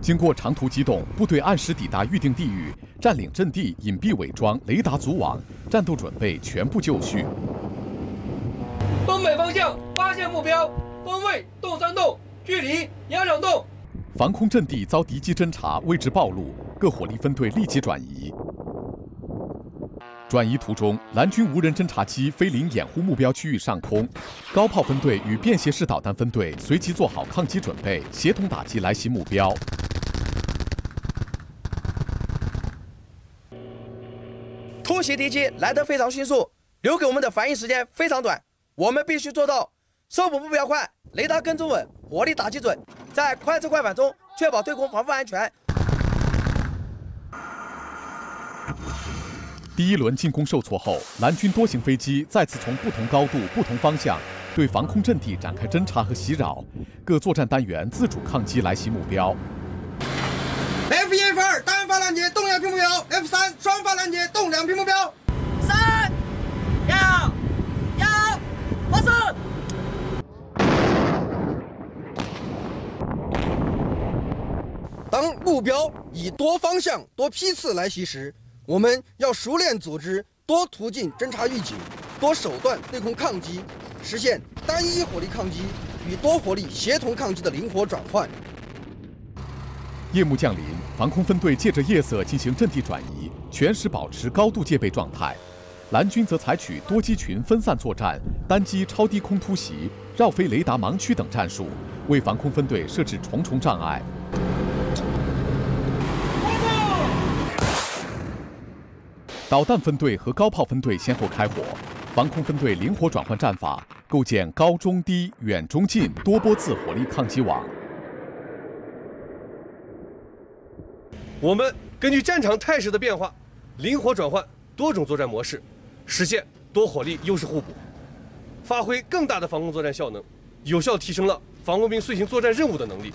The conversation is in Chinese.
经过长途机动，部队按时抵达预定地域，占领阵地，隐蔽伪装，雷达组网，战斗准备全部就绪。东北方向发现目标，方位洞三洞，距离两两洞。防空阵地遭敌机侦察，位置暴露，各火力分队立即转移。转移途中，蓝军无人侦察机飞临掩护目标区域上空，高炮分队与便携式导弹分队随即做好抗击准备，协同打击来袭目标。突袭敌机来得非常迅速，留给我们的反应时间非常短，我们必须做到搜捕目标快，雷达跟踪稳，火力打击准，在快车快反中确保对空防护安全。第一轮进攻受挫后，蓝军多型飞机再次从不同高度、不同方向对防空阵地展开侦察和袭扰，各作战单元自主抗击来袭目标。F 一、F 二单发拦截动两批目标，F 三双发拦截动两批目标。三、幺，幺，发射！当目标以多方向、多批次来袭时。我们要熟练组织多途径侦察预警，多手段对空抗击，实现单一火力抗击与多火力协同抗击的灵活转换。夜幕降临，防空分队借着夜色进行阵地转移，全时保持高度戒备状态。蓝军则采取多机群分散作战、单机超低空突袭、绕飞雷达盲区等战术，为防空分队设置重重障碍。导弹分队和高炮分队先后开火，防空分队灵活转换战法，构建高中低、远中近多波次火力抗击网。我们根据战场态势的变化，灵活转换多种作战模式，实现多火力优势互补，发挥更大的防空作战效能，有效提升了防空兵遂行作战任务的能力。